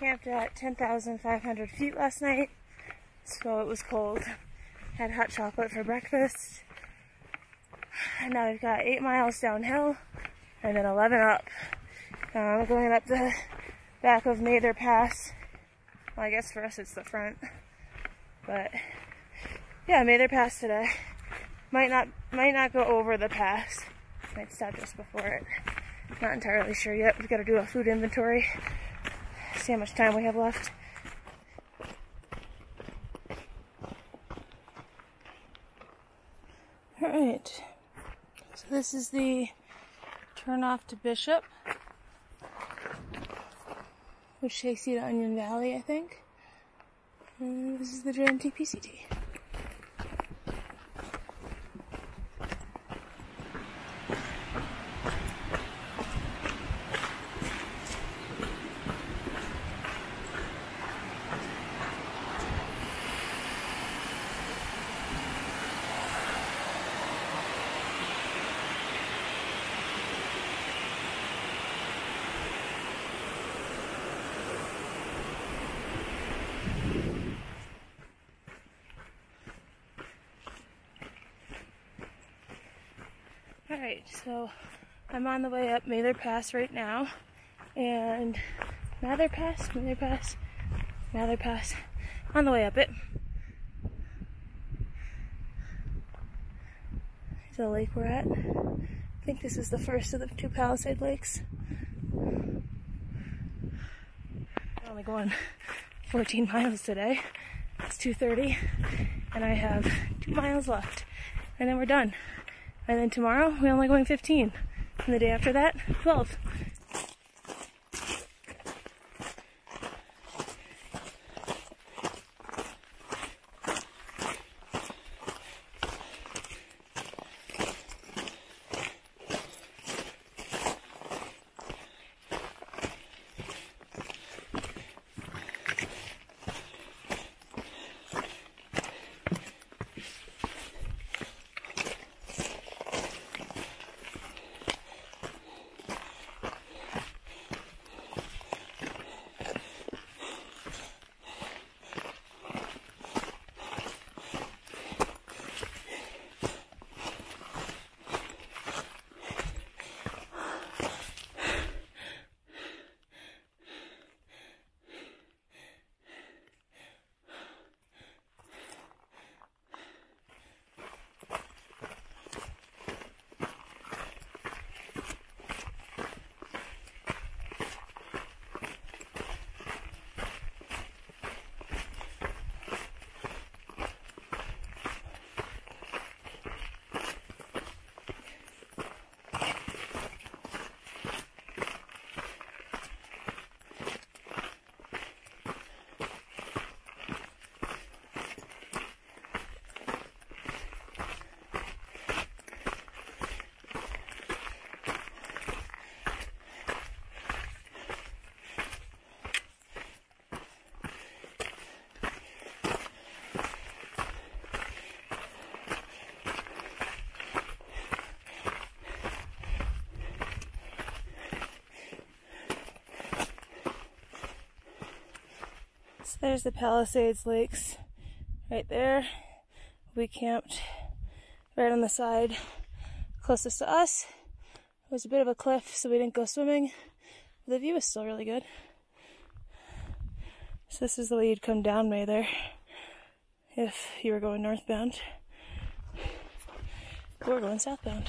Camped at 10,500 feet last night, so it was cold. Had hot chocolate for breakfast. And now we've got 8 miles downhill and then 11 up. Um, going up the back of Mather Pass. Well, I guess for us it's the front. But yeah, Mather Pass today. Might not might not go over the pass. Might stop just before it. Not entirely sure yet. We've got to do a food inventory. See how much time we have left. Alright. So this is the turn off to Bishop. Which takes you to Onion Valley, I think. And this is the JMT PCT. Alright, so I'm on the way up Mather Pass right now. And Mather Pass, Mather Pass, Mather Pass. On the way up it. The lake we're at. I think this is the first of the two Palisade lakes. We're only going 14 miles today. It's 2.30 and I have two miles left and then we're done. And then tomorrow, we're only going 15. And the day after that, 12. So there's the Palisades Lakes right there. We camped right on the side closest to us. It was a bit of a cliff, so we didn't go swimming. The view is still really good. So this is the way you'd come down Mather if you were going northbound. We're going southbound.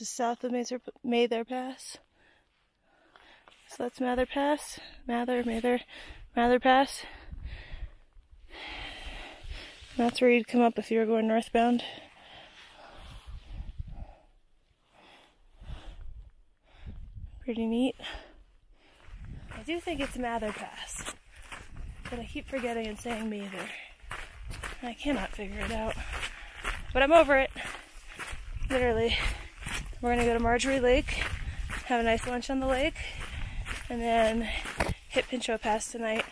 Is south of Mather, Mather Pass. So that's Mather Pass. Mather, Mather, Mather Pass. That's where you'd come up if you were going northbound. Pretty neat. I do think it's Mather Pass, but I keep forgetting and saying Mather. I cannot figure it out. But I'm over it. Literally. We're gonna go to Marjorie Lake, have a nice lunch on the lake, and then hit Pinchot Pass tonight.